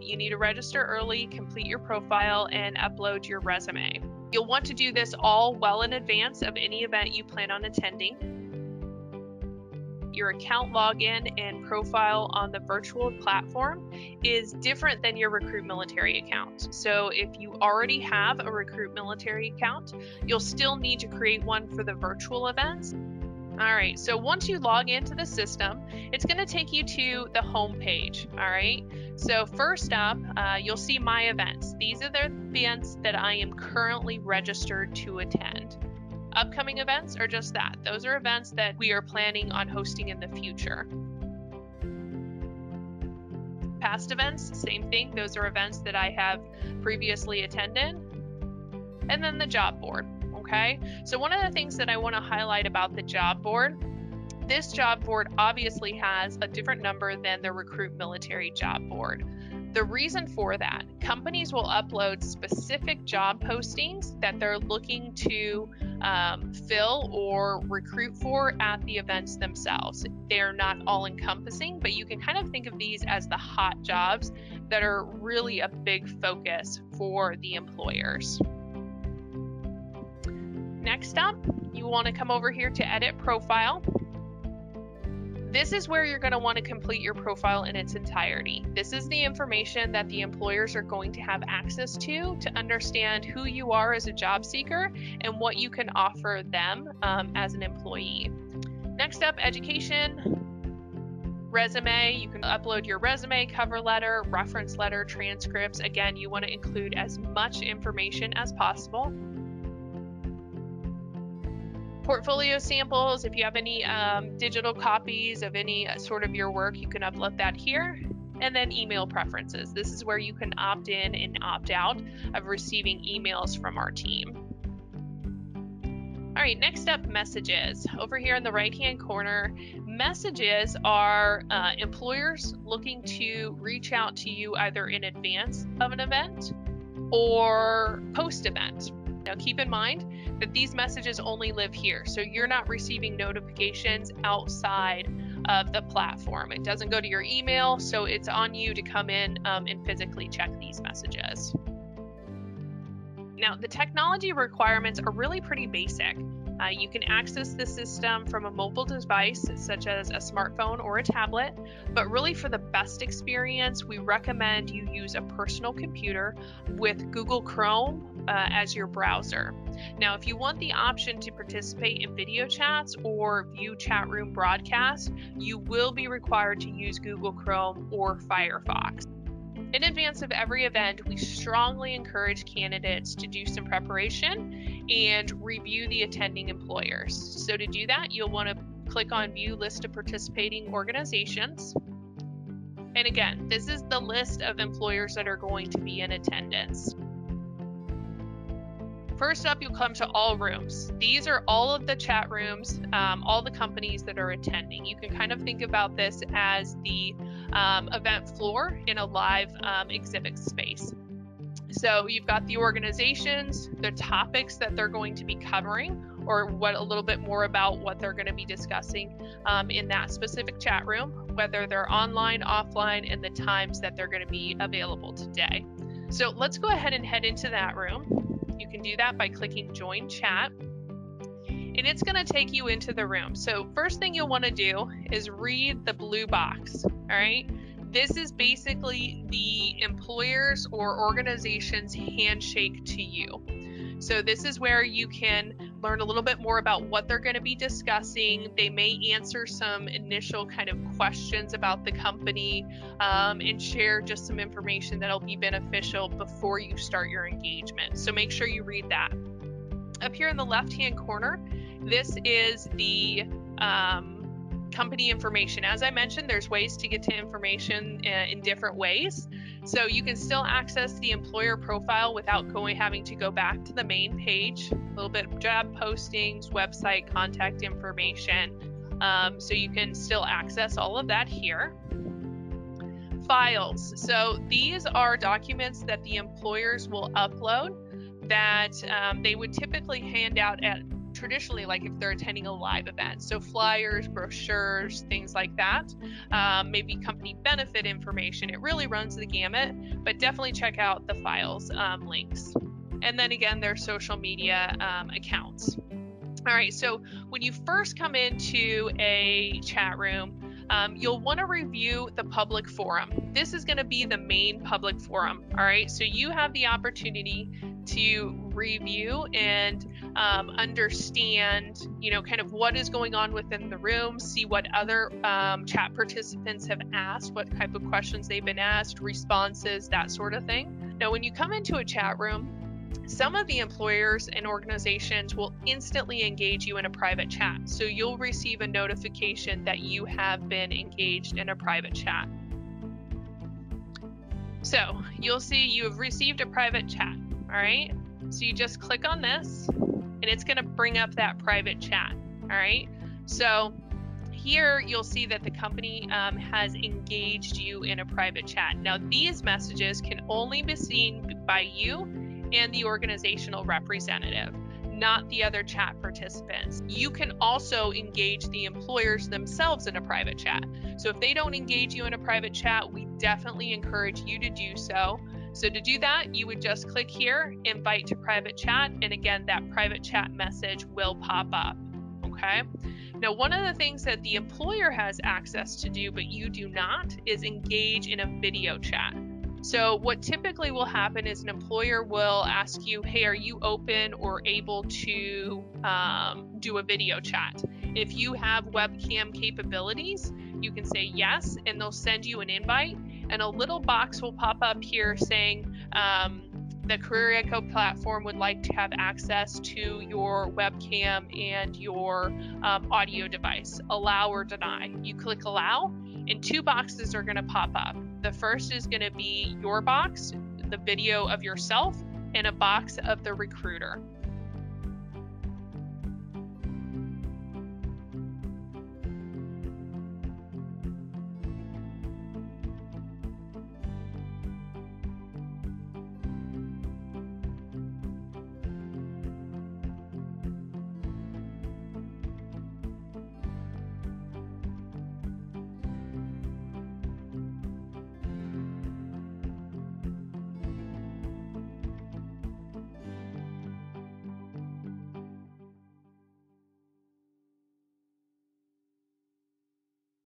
you need to register early, complete your profile, and upload your resume. You'll want to do this all well in advance of any event you plan on attending your account login and profile on the virtual platform is different than your RecruitMilitary account. So if you already have a RecruitMilitary account, you'll still need to create one for the virtual events. All right, so once you log into the system, it's going to take you to the home page. All right, so first up, uh, you'll see my events. These are the events that I am currently registered to attend. Upcoming events are just that. Those are events that we are planning on hosting in the future. Past events, same thing. Those are events that I have previously attended. And then the job board. Okay. So, one of the things that I want to highlight about the job board this job board obviously has a different number than the RecruitMilitary job board. The reason for that, companies will upload specific job postings that they're looking to um, fill or recruit for at the events themselves. They're not all encompassing, but you can kind of think of these as the hot jobs that are really a big focus for the employers. Next up, you want to come over here to edit profile. This is where you're going to want to complete your profile in its entirety. This is the information that the employers are going to have access to to understand who you are as a job seeker and what you can offer them um, as an employee. Next up, education. Resume, you can upload your resume, cover letter, reference letter, transcripts. Again, you want to include as much information as possible portfolio samples. If you have any um, digital copies of any uh, sort of your work, you can upload that here. And then email preferences. This is where you can opt in and opt out of receiving emails from our team. All right, next up, messages. Over here in the right hand corner, messages are uh, employers looking to reach out to you either in advance of an event or post event. Now, keep in mind that these messages only live here, so you're not receiving notifications outside of the platform. It doesn't go to your email, so it's on you to come in um, and physically check these messages. Now, the technology requirements are really pretty basic. Uh, you can access the system from a mobile device such as a smartphone or a tablet, but really for the best experience, we recommend you use a personal computer with Google Chrome uh, as your browser. Now, if you want the option to participate in video chats or view chat room broadcasts, you will be required to use Google Chrome or Firefox. In advance of every event, we strongly encourage candidates to do some preparation and review the attending employers. So, to do that, you'll want to click on View List of Participating Organizations. And again, this is the list of employers that are going to be in attendance. First up, you'll come to all rooms. These are all of the chat rooms, um, all the companies that are attending. You can kind of think about this as the um, event floor in a live um, exhibit space. So you've got the organizations, the topics that they're going to be covering, or what a little bit more about what they're going to be discussing um, in that specific chat room, whether they're online, offline, and the times that they're going to be available today. So let's go ahead and head into that room. You can do that by clicking join chat and it's going to take you into the room. So, first thing you'll want to do is read the blue box. All right. This is basically the employer's or organization's handshake to you. So, this is where you can learn a little bit more about what they're going to be discussing. They may answer some initial kind of questions about the company um, and share just some information that'll be beneficial before you start your engagement. So, make sure you read that. Up here in the left hand corner, this is the um, company information. As I mentioned, there's ways to get to information uh, in different ways. So you can still access the employer profile without going having to go back to the main page. A little bit of job postings, website contact information. Um, so you can still access all of that here. Files. So these are documents that the employers will upload that um, they would typically hand out at traditionally like if they're attending a live event so flyers brochures things like that um, maybe company benefit information. It really runs the gamut, but definitely check out the files um, links. And then again, their social media um, accounts. All right, so when you first come into a chat room, um, you'll want to review the public forum. This is going to be the main public forum. All right, so you have the opportunity to review and um, understand, you know, kind of what is going on within the room, see what other um, chat participants have asked, what type of questions they've been asked, responses, that sort of thing. Now, when you come into a chat room, some of the employers and organizations will instantly engage you in a private chat. So you'll receive a notification that you have been engaged in a private chat. So you'll see you have received a private chat. All right. So you just click on this and it's going to bring up that private chat. All right. So here you'll see that the company um, has engaged you in a private chat. Now, these messages can only be seen by you and the organizational representative, not the other chat participants. You can also engage the employers themselves in a private chat. So if they don't engage you in a private chat, we definitely encourage you to do so. So to do that, you would just click here, invite to private chat, and again, that private chat message will pop up. Okay. Now, one of the things that the employer has access to do, but you do not, is engage in a video chat. So, what typically will happen is an employer will ask you, Hey, are you open or able to um, do a video chat? If you have webcam capabilities, you can say yes, and they'll send you an invite, and a little box will pop up here saying, um, the CareerEco platform would like to have access to your webcam and your um, audio device. Allow or deny. You click allow, and two boxes are going to pop up. The first is going to be your box, the video of yourself, and a box of the recruiter.